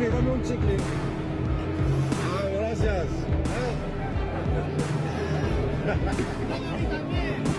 chicle, dame un chicle. Ah, gracias. Ah.